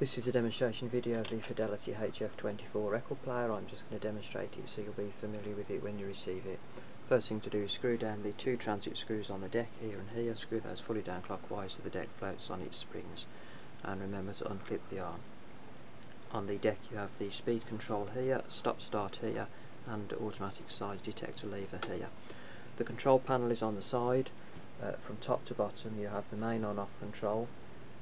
This is a demonstration video of the Fidelity HF24 record player. I'm just going to demonstrate it so you'll be familiar with it when you receive it. First thing to do is screw down the two transit screws on the deck here and here. Screw those fully down clockwise so the deck floats on its springs. And remember to unclip the arm. On the deck you have the speed control here, stop start here and automatic size detector lever here. The control panel is on the side. Uh, from top to bottom you have the main on off control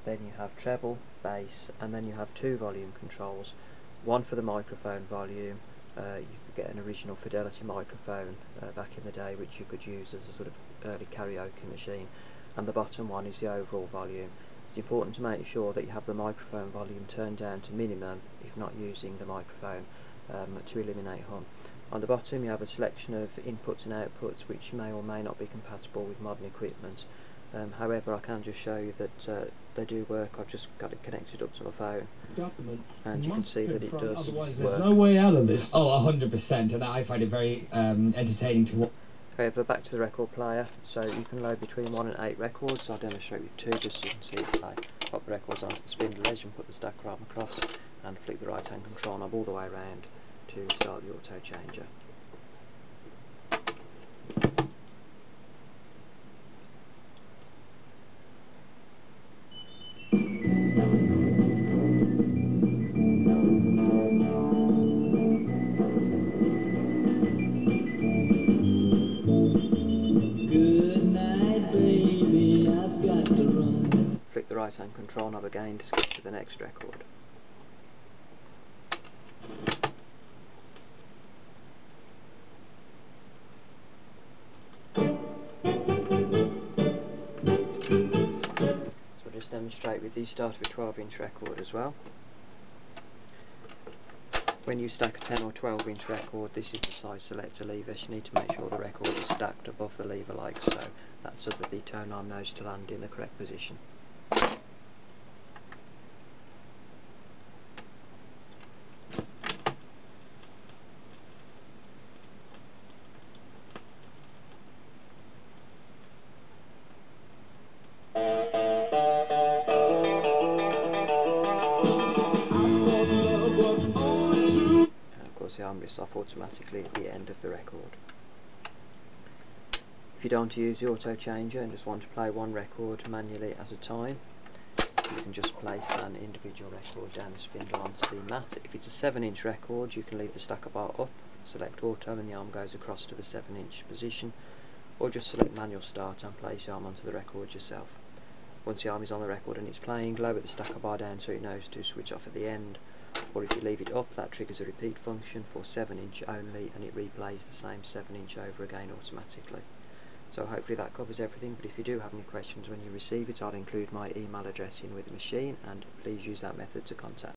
then you have treble, bass, and then you have two volume controls. One for the microphone volume, uh, you could get an original Fidelity microphone uh, back in the day which you could use as a sort of early karaoke machine, and the bottom one is the overall volume. It's important to make sure that you have the microphone volume turned down to minimum if not using the microphone um, to eliminate hum. On the bottom you have a selection of inputs and outputs which may or may not be compatible with modern equipment. Um, however, I can just show you that uh, they do work. I've just got it connected up to my phone, and you can see that it does Otherwise, work. there's no way out of this. Oh, hundred percent, and I find it very um, entertaining to watch. However, back to the record player, so you can load between 1 and 8 records. I'll demonstrate with 2 just so you can see it play. Pop the records onto the spindle edge and put the stacker arm across, and flick the right hand control knob all the way around to start the auto changer. Right hand control knob again to skip to the next record. So I'll just demonstrate with the start of a 12 inch record as well. When you stack a 10 or 12 inch record, this is the size selector lever. so You need to make sure the record is stacked above the lever like so. That's so that the tone arm knows to land in the correct position. Course the arm lifts off automatically at the end of the record. If you don't want to use the auto changer and just want to play one record manually at a time, you can just place an individual record down the spindle onto the mat. If it's a 7 inch record you can leave the stacker bar up, select auto and the arm goes across to the 7 inch position, or just select manual start and place the arm onto the record yourself. Once the arm is on the record and it's playing, lower the stacker bar down so it knows to switch off at the end, or if you leave it up that triggers a repeat function for 7 inch only and it replays the same 7 inch over again automatically. So hopefully that covers everything but if you do have any questions when you receive it I'll include my email address in with the machine and please use that method to contact